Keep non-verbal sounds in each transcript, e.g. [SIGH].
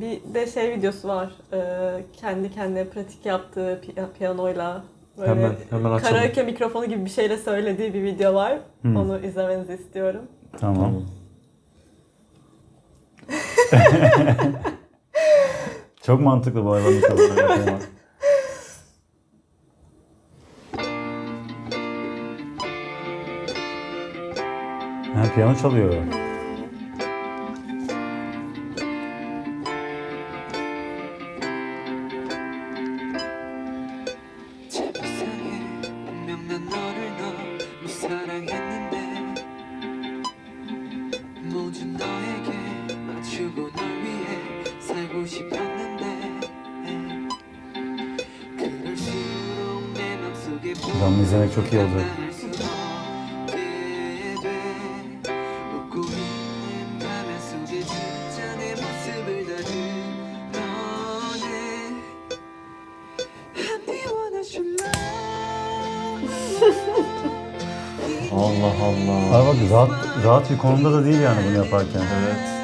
Bir de şey videosu var. Ee, kendi kendine pratik yaptığı pi- piyanoyla böyle Hemen- hemen açalım. karaoke mikrofonu gibi bir şeyle söylediği bir video var. Hmm. Onu izlemenizi istiyorum. Tamam. [LAUGHS] Çok mantıklı bu arada mikrofonu. Ha piyano çalıyor. I should love Allah Allah. Abi bak rahat, rahat bir konumda da değil yani bunu yaparken. Evet.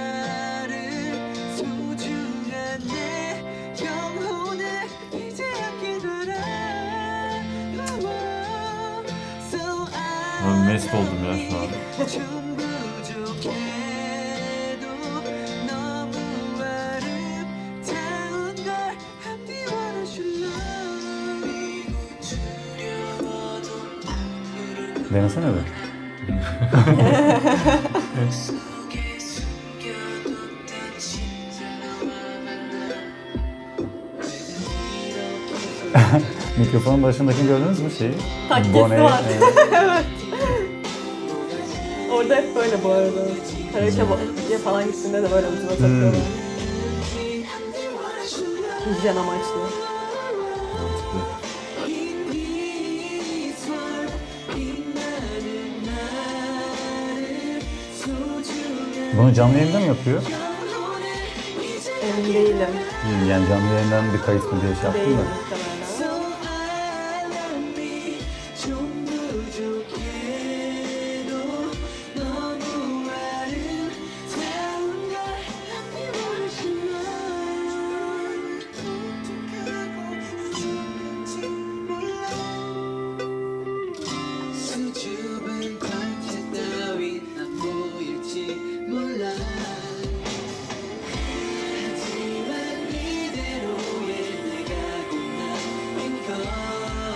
Denesene de. [LAUGHS] Mikrofonun başındaki gördünüz mü şeyi? Takkesi var. E, [LAUGHS] evet. Orada hep böyle bu arada. Karaoke falan gittiğinde de böyle ucuna takıyorlar. Hmm. Hijyen amaçlı. Bunu canlı yayında mı yapıyor? Emin değilim. Yani canlı yayından bir kayıt mı diye şey yaptım Değilim da.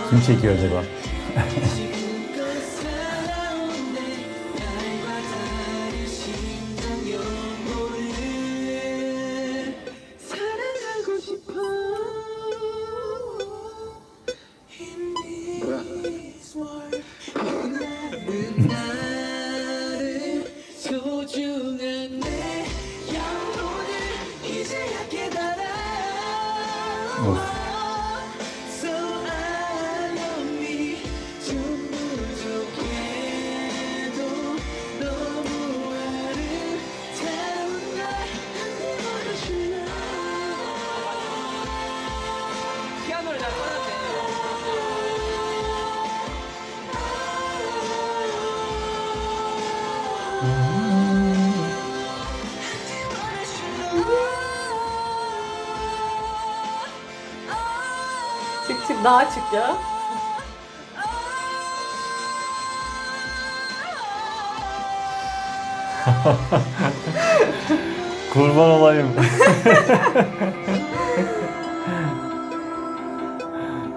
Kim çekiyor acaba? [LAUGHS] daha çık ya. [LAUGHS] Kurban olayım. [LAUGHS]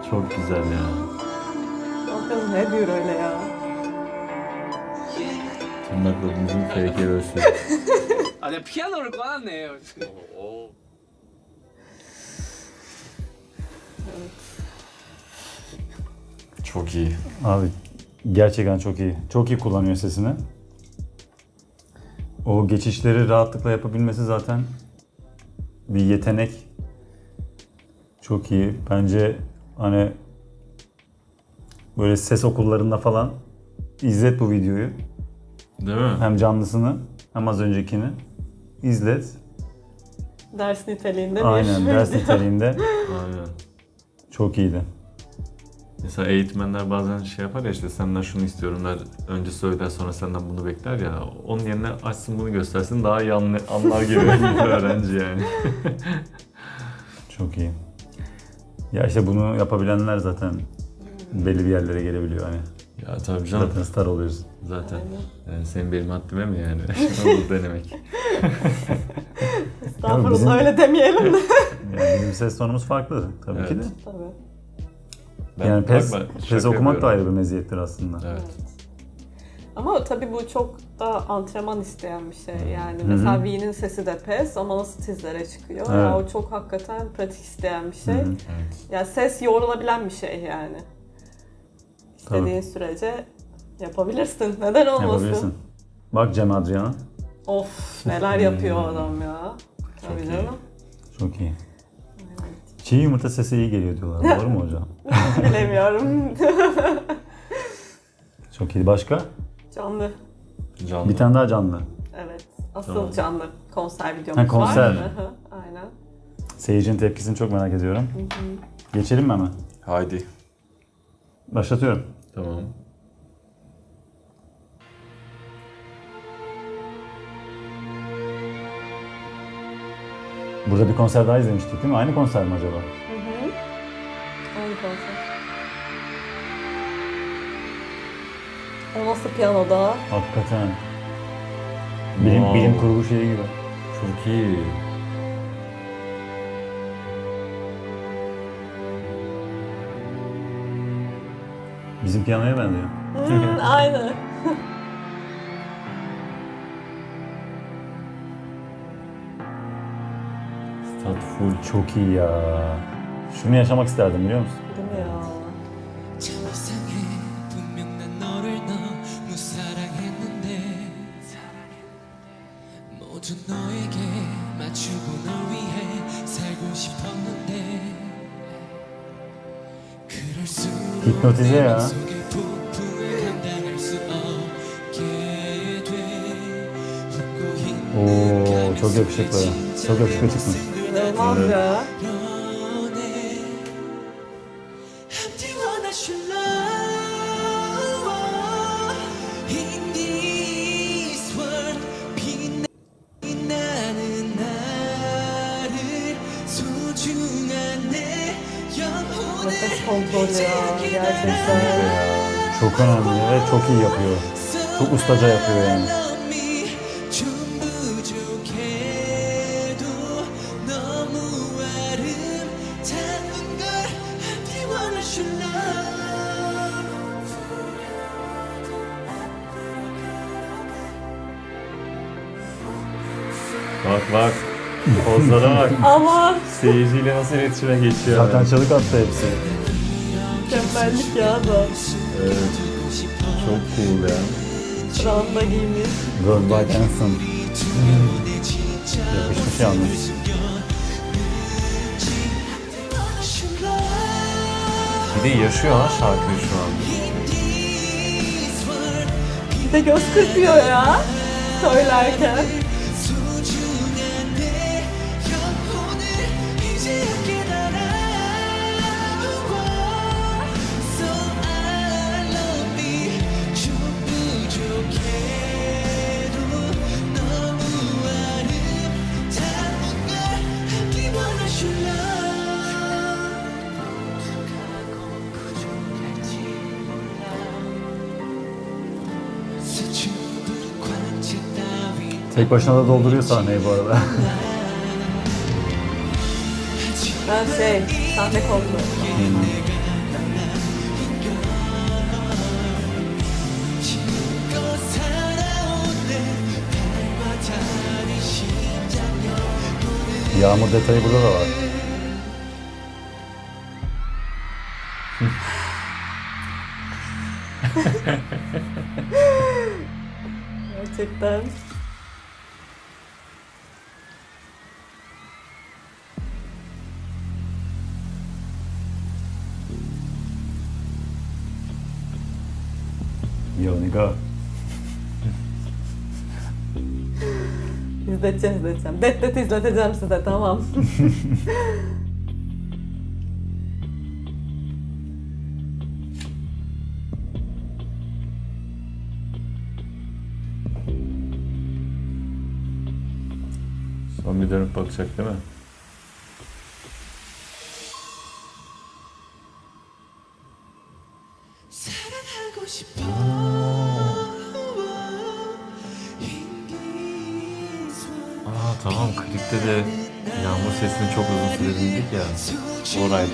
Çok güzel ya. O kız ne diyor öyle ya? Tırnaklarımızın fake versiyonu. 아 내가 피아노를 꺼놨네. Çok iyi. Abi gerçekten çok iyi. Çok iyi kullanıyor sesini. O geçişleri rahatlıkla yapabilmesi zaten bir yetenek. Çok iyi. Bence hani böyle ses okullarında falan izlet bu videoyu. Değil mi? Hem canlısını hem az öncekini. izlet. Ders niteliğinde bir Aynen ders video. niteliğinde Aynen. çok iyiydi. Mesela eğitmenler bazen şey yapar ya işte senden şunu istiyorum der. Önce söyler sonra senden bunu bekler ya. Onun yerine açsın bunu göstersin daha iyi anla- anlar gibi [LAUGHS] öğrenci yani. [LAUGHS] Çok iyi. Ya işte bunu yapabilenler zaten belli bir yerlere gelebiliyor hani. Ya tabii canım. Zaten star oluyoruz. Zaten. Yani senin benim haddime mi yani? [LAUGHS] Onu denemek. Estağfurullah bizim- öyle demeyelim de. Yani bizim ses tonumuz farklı tabii ki de. Evet. Tabii. Ben- yani pes, pes okumak da ayrı bir meziyettir aslında. Evet. Ama tabii bu çok da antrenman isteyen bir şey. Yani Hı hı. mesela V'nin sesi de pes ama nasıl tizlere çıkıyor. Evet. Ya o çok hakikaten pratik isteyen bir şey. Hı hı. evet. Ya ses yoğrulabilen bir şey yani. İstediğin sürece yapabilirsin. Neden olmasın? Yapabilirsin. Bak Cem Adrian'a. Of neler yapıyor o adam ya. Tabii iyi. canım. Çok iyi. Çiğ yumurta sesi iyi geliyor diyorlar. Doğru mu hocam? [LAUGHS] Bilemiyorum. [LAUGHS] Çok iyi. Başka? canlı. Canlı. Bir tane daha canlı. Evet. Asıl Tamam. canlı konser videomuz Ha, konser. var. Hı hı, Aynen. Seyircinin tepkisini çok merak ediyorum. Geçelim mi hemen? Haydi. Başlatıyorum. Tamam. Burada bir konser daha izlemiştik değil mi? Aynı konser mi acaba? Hı hı. Aynı konser. O nasıl piyanoda? Hakikaten. Bilim, Wow. bilim kurgu şeyi gibi. Çok iyi. Bizim piyanoya benziyor. Hmm, aynı. Stat full. Çok iyi ya. Şunu yaşamak isterdim biliyor musun? Değil mi ya? 참 이상해 분명 난 너를 너무 사랑했는데 모두 너에게 맞추고 널 위해 살고 싶었는데 그럴수록 Hipnotize ya. 속의 폭풍을 감당할 수 없게 돼 웃고 Oo çok yakışıklı. Çok yakışıklı çıkmış. İnanılmaz ya. Çok önemli ve çok iyi yapıyor. Çok ustaca yapıyor yani. Bak bak. Pozlara bak. [LAUGHS] Ama Seyirciyle nasıl iletişime geçiyor. Zaten çalık attı hepsi. mükemmellik ya da. Evet. Çok cool ya. Randa giymiş. Worldwide Anthem. Yakışmış yalnız. Bir yaşıyor ha şarkıyı şu an. Bir de göz kırpıyor ya. Söylerken. Tek başına da dolduruyor sahneyi bu arada. Ben şey, sahne kontrolü. Yağmur detayı burada da var. Gerçekten. go. İzleteceğim, izleteceğim. Det, det izleteceğim size, tamam. Son bir dönüp bakacak değil mi? sadece yağmur sesini çok uzun süre dinledik ya. Oraydı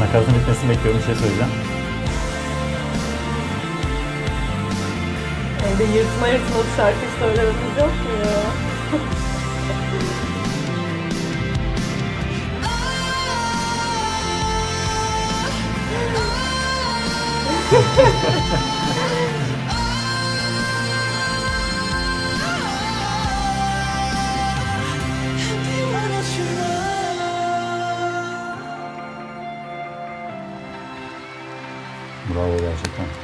Nakaratın bitmesini bekliyorum bir şey söyleyeceğim. Evde yırtma yırtma şarkı söylememiz yok mu ya? Bravo gerçekten.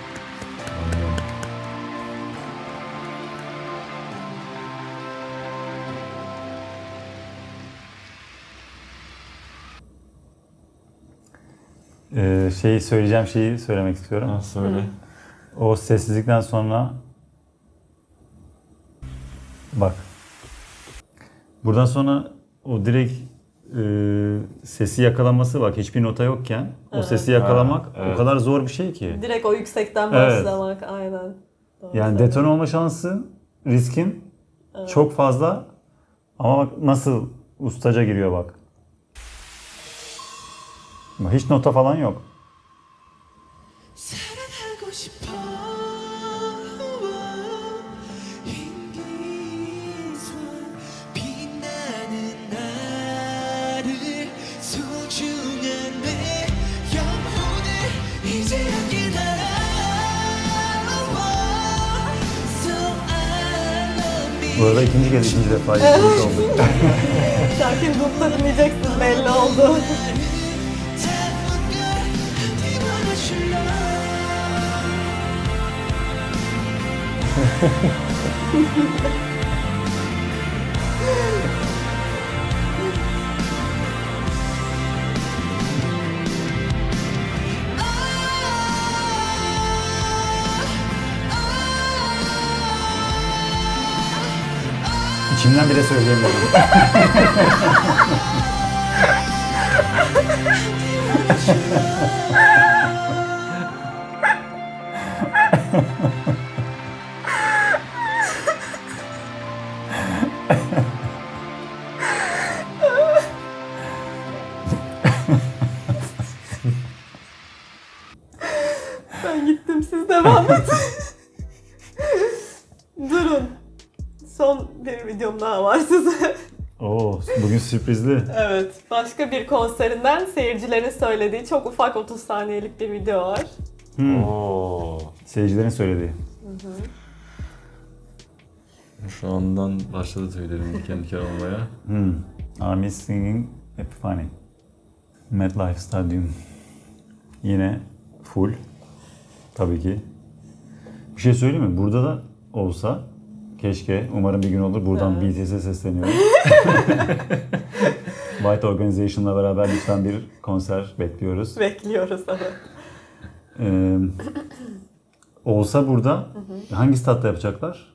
Ee, şeyi söyleyeceğim şeyi söylemek istiyorum. Ha söyle. O sessizlikten sonra bak buradan sonra o direkt e, sesi yakalaması bak hiçbir nota yokken o sesi yakalamak Ha, evet. o kadar zor bir şey ki. Direkt o yüksekten Evet. başlamak aynen. Doğru Yani detone olma şansı riskin çok fazla ama bak nasıl ustaca giriyor bak. Hiç nota falan yok. Bu arada ikinci kez ikinci defa [LAUGHS] izlemiş oldum. Şarkıyı loopla belli oldu. 진란 드레스 얘기했나 보네. Sürprizli. evet. Başka bir konserinden seyircilerin söylediği çok ufak 30 saniyelik bir video var. Hmm. Oo. Seyircilerin söylediği. Şu andan başladı tüylerim diken diken olmaya. Hmm. Army Singing Epiphany. MetLife Stadium. Yine full. Tabii ki. Bir şey söyleyeyim mi? Burada da olsa keşke, umarım bir gün olur. Buradan Evet. BTS'e sesleniyorum. [LAUGHS] White Organization'la beraber lütfen bir konser bekliyoruz. Bekliyoruz evet. Ee, olsa burada hangi statta yapacaklar?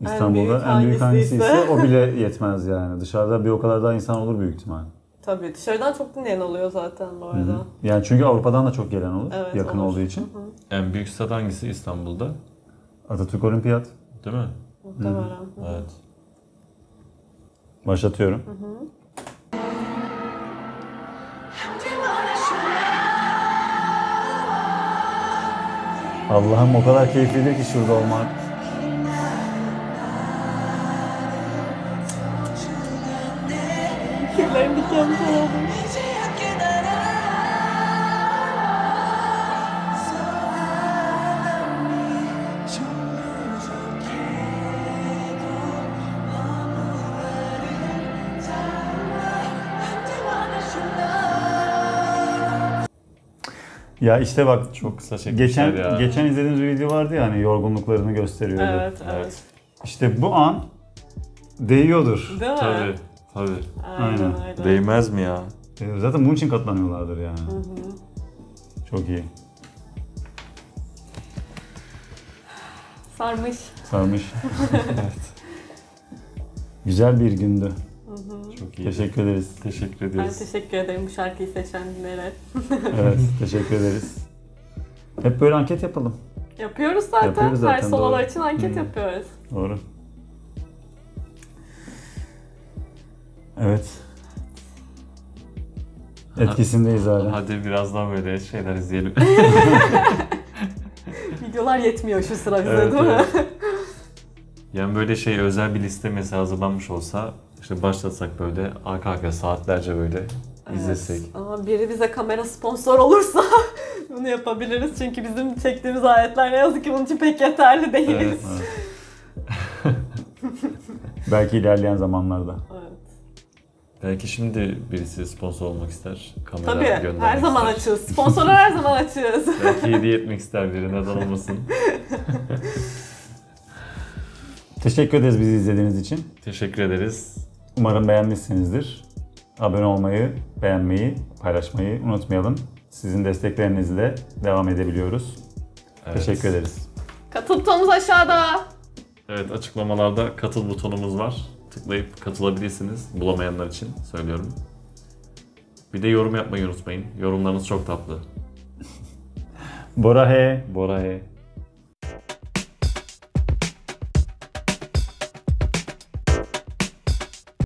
İstanbul'da büyük en büyük hangisi hangisiyse. ise o bile [LAUGHS] yetmez yani. Dışarıda bir o kadar daha insan olur büyük ihtimal. Tabii dışarıdan çok dinleyen oluyor zaten bu arada. Yani çünkü Avrupa'dan da çok gelen olur. Evet, yakın olur. olduğu için. En büyük stat hangisi İstanbul'da? Atatürk Olimpiyat. Değil mi? Muhtemelen. Evet. Başlatıyorum. Allah'ım o kadar keyiflidir ki şurada olmak. Tüylerim diken diken. Ya işte bak Çok kısa çekmişler geçen ya. geçen izlediğimiz bir video vardı ya hani yorgunluklarını gösteriyordu. Evet, evet. Evet. İşte bu an değiyordur. Değil mi? Tabii. Tabii. Aynen, Aynen. öyle. Değmez mi ya? E, Zaten bunun için katlanıyorlardır yani. Hı hı. Çok iyi. Sarmış. Sarmış. [LAUGHS] Güzel bir gündü. Çok iyi. Teşekkür ederiz. Teşekkür Ben ederiz. teşekkür ederim bu şarkıyı seçenlere. [LAUGHS] Evet, teşekkür ederiz. Hep böyle anket yapalım. Yapıyoruz zaten. Yapıyoruz Her zaten, sololar doğru. için anket Hmm. yapıyoruz. Doğru. Evet. Etkisindeyiz hala. Hadi biraz daha böyle şeyler izleyelim. [LAUGHS] [LAUGHS] Videolar yetmiyor şu sıra bize Evet, değil mi? evet. yani böyle şey özel bir liste mesela hazırlanmış olsa işte başlatsak böyle arka arkaya saatlerce böyle izlesek. Evet. Ama biri bize kamera sponsor olursa [LAUGHS] bunu yapabiliriz. Çünkü bizim çektiğimiz ayetler ne yazık ki bunun için pek yeterli değil. Evet. [LAUGHS] Evet. [LAUGHS] Belki ilerleyen zamanlarda. Evet. Belki şimdi birisi sponsor olmak ister. Kamera Tabii göndermek her zaman ister. açığız. Sponsorlar her zaman açığız. Belki hediye etmek ister biri neden olmasın. Teşekkür ederiz bizi izlediğiniz için. Teşekkür ederiz. Umarım beğenmişsinizdir. Abone olmayı, beğenmeyi, paylaşmayı unutmayalım. Sizin desteklerinizle devam edebiliyoruz. Evet. Teşekkür ederiz. Katıl butonumuz aşağıda. Evet açıklamalarda katıl butonumuz var. Tıklayıp katılabilirsiniz. Bulamayanlar için söylüyorum. Bir de yorum yapmayı unutmayın. Yorumlarınız çok tatlı. Bora he. Bora he.